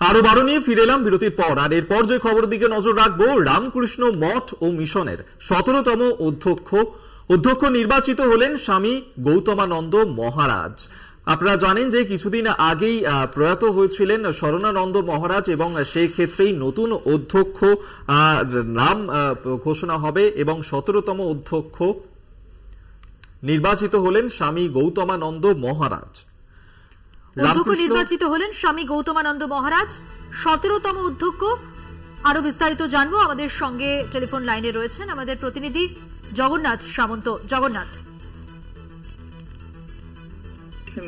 আরও বারো নিয়ে ফিরে এলাম বিরতির পর। আর এরপর যে খবরের দিকে নজর রাখব, রামকৃষ্ণ মঠ ও মিশনের সতেরোতম অধ্যক্ষ। অধ্যক্ষ নির্বাচিত হলেন স্বামী গৌতমানন্দ মহারাজ। আপনারা জানেন যে কিছুদিন আগেই প্রয়াত হয়েছিলেন শরণানন্দ মহারাজ এবং সেই ক্ষেত্রেই নতুন অধ্যক্ষ নাম ঘোষণা হবে এবং সতেরোতম অধ্যক্ষ নির্বাচিত হলেন স্বামী গৌতমানন্দ মহারাজ। অধ্যক্ষ নির্বাচিত হলেন স্বামী গৌতমানন্দ মহারাজ। সতেরোতম অধ্যক্ষ আরও বিস্তারিত জানব। আমাদের সঙ্গে টেলিফোন লাইনে রয়েছেন আমাদের প্রতিনিধি জগন্নাথ সামন্ত। জগন্নাথ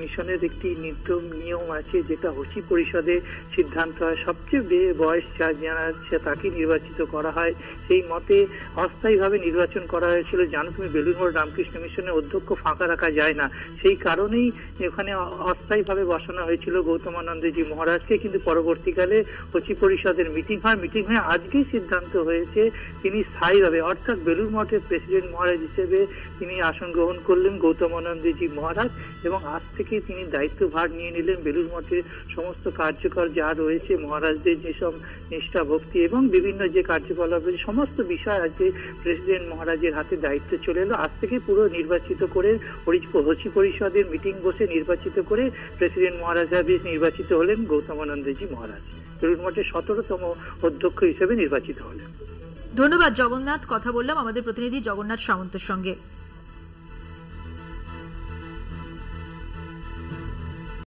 মিশনের একটি নির্দম নিয়ম আছে, যেটা হসি পরিষদে সিদ্ধান্ত হয়। সবচেয়ে বয়স যার আছে, তাকে নির্বাচিত করা হয়। সেই মতে অস্থায়ীভাবে নির্বাচন করা হয়েছিল। জানো তুমি বেলুড়মঠ রামকৃষ্ণ মিশনের অধ্যক্ষ ফাঁকা রাখা যায় না। সেই কারণেই এখানে অস্থায়ীভাবে বসানো হয়েছিল গৌতমানন্দজি মহারাজকে। কিন্তু পরবর্তীকালে হসি পরিষদের মিটিং হয়। মিটিং হয়ে আজকেই সিদ্ধান্ত হয়েছে, তিনি স্থায়ীভাবে অর্থাৎ বেলুড় মঠের প্রেসিডেন্ট মহারাজ হিসেবে তিনি আসন গ্রহণ করলেন গৌতমানন্দজি মহারাজ এবং আজ থেকে তিনি দায়িত্বভার নিয়ে নিলেন। বেলুড় মঠের সমস্ত কার্যকর যা রয়েছে, মহারাজদের যেসব নিষ্ঠা, ভক্তি এবং বিভিন্ন যে কার্যকলাপ সমস্ত বিষয় আজকে প্রেসিডেন্ট মহারাজের হাতে দায়িত্ব চলে এলো। আজ থেকে পুরো নির্বাচিত করে হসি পরিষদের মিটিং বসে নির্বাচিত করে প্রেসিডেন্ট মহারাজ হিসেবে নির্বাচিত হলেন গৌতমানন্দজি মহারাজ। বেলুড় মঠের সতেরোতম অধ্যক্ষ হিসেবে নির্বাচিত হলেন। ধন্যবাদ জগন্নাথ। কথা বললাম আমাদের প্রতিনিধি জগন্নাথ সামন্তের সঙ্গে।